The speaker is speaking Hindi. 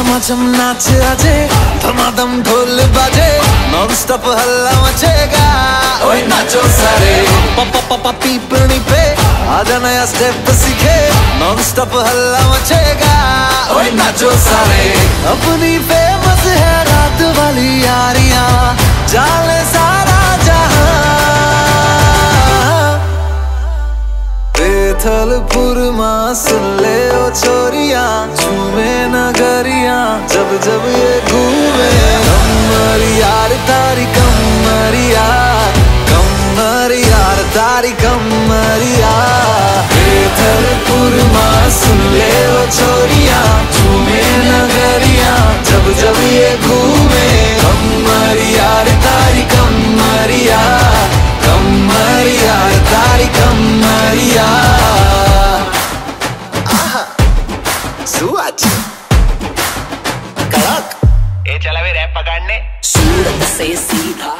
झमाझम नाच आजे धमाधम ढोल बाजे नॉन स्टॉप हल्ला मचेगा। ओए नाचो सारे। पापा पापा पीपनी पे आजा नया स्टेप सीखे नॉन स्टॉप हल्ला मचेगा। ओए नाचो सारे। अपनी फ़ेमस है रात वाली यारियाँ जाले सारा जहाँ। बेथलपुर माँ सुन ले ओ छोरिया झूमे नगरिया जब जब ये घूमे। कमर यार, तारी कमरिया कमर यार। तारी कमरिया बेथलपुर माँ, सुन ले ओ छोरिया झूमे नगरिया, जब जब ये घूमे। कमर यार, तारी कमर यार। तारी कमरिया सुअज कड़क पकड़ने। सूरत से सीधा।